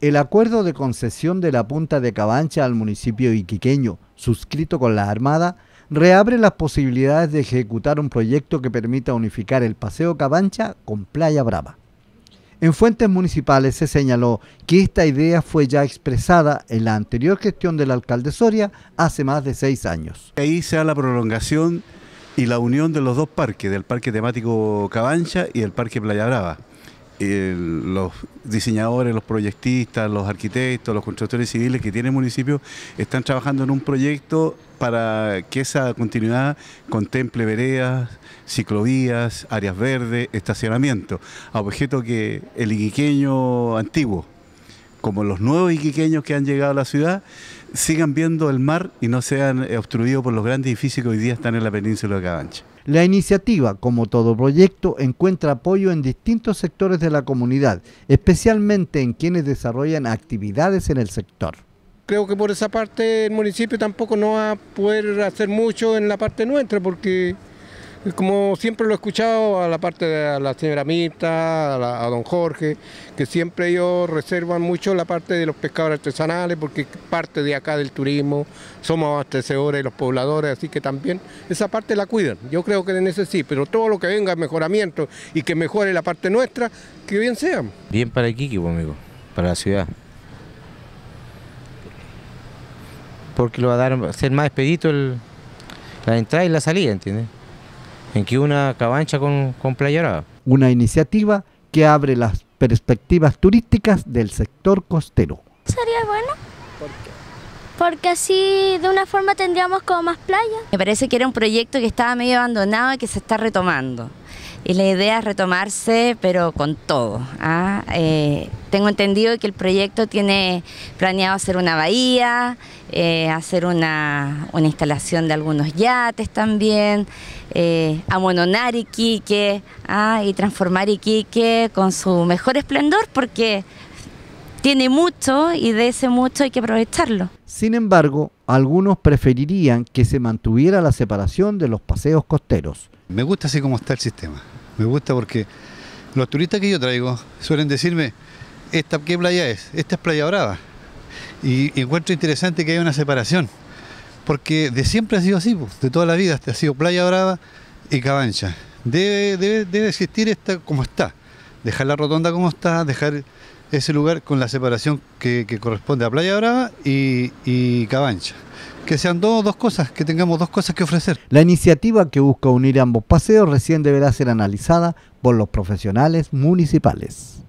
El acuerdo de concesión de la punta de Cabancha al municipio iquiqueño, suscrito con la Armada, reabre las posibilidades de ejecutar un proyecto que permita unificar el Paseo Cabancha con Playa Brava. En fuentes municipales se señaló que esta idea fue ya expresada en la anterior gestión del alcalde Soria hace más de seis años. Ahí se da la prolongación y la unión de los dos parques, del parque temático Cabancha y el parque Playa Brava los diseñadores, los proyectistas, los arquitectos, los constructores civiles que tiene el municipio están trabajando en un proyecto para que esa continuidad contemple veredas, ciclovías, áreas verdes, estacionamiento, a objeto que el iquiqueño antiguo, como los nuevos iquiqueños que han llegado a la ciudad, sigan viendo el mar y no sean obstruidos por los grandes edificios que hoy día están en la península de Cabancha. La iniciativa, como todo proyecto, encuentra apoyo en distintos sectores de la comunidad, especialmente en quienes desarrollan actividades en el sector. Creo que por esa parte el municipio tampoco no va a poder hacer mucho en la parte nuestra porque como siempre lo he escuchado a la parte de la señora Mirta, a, don Jorge, que siempre ellos reservan mucho la parte de los pescadores artesanales porque parte de acá del turismo, somos abastecedores los pobladores, así que también esa parte la cuidan. Yo creo que en ese pero todo lo que venga mejoramiento y que mejore la parte nuestra, que bien sea. Bien para Iquique, pues, amigo, para la ciudad. Porque lo va a dar ser más expedito la entrada y la salida, ¿entiendes? En que una cabancha con, con playa Una iniciativa que abre las perspectivas turísticas del sector costero. Sería bueno. ¿Por qué? Porque así de una forma tendríamos como más playa. Me parece que era un proyecto que estaba medio abandonado y que se está retomando y la idea es retomarse, pero con todo. ¿ah? Eh, tengo entendido que el proyecto tiene planeado hacer una bahía, eh, hacer una, instalación de algunos yates también, eh, amononar Iquique ¿ah? y transformar Iquique con su mejor esplendor, porque tiene mucho y de ese mucho hay que aprovecharlo. Sin embargo, algunos preferirían que se mantuviera la separación de los paseos costeros. Me gusta así como está el sistema. Me gusta porque los turistas que yo traigo suelen decirme, ¿esta qué playa es? Esta es Playa Brava. Y, encuentro interesante que haya una separación, porque de siempre ha sido así, de toda la vida ha sido Playa Brava y Cabancha. Debe, debe, existir esta como está, dejar la rotonda como está, dejar ese lugar con la separación que, corresponde a Playa Brava y Cabancha que sean dos, dos cosas, que tengamos dos cosas que ofrecer. La iniciativa que busca unir ambos paseos recién deberá ser analizada por los profesionales municipales.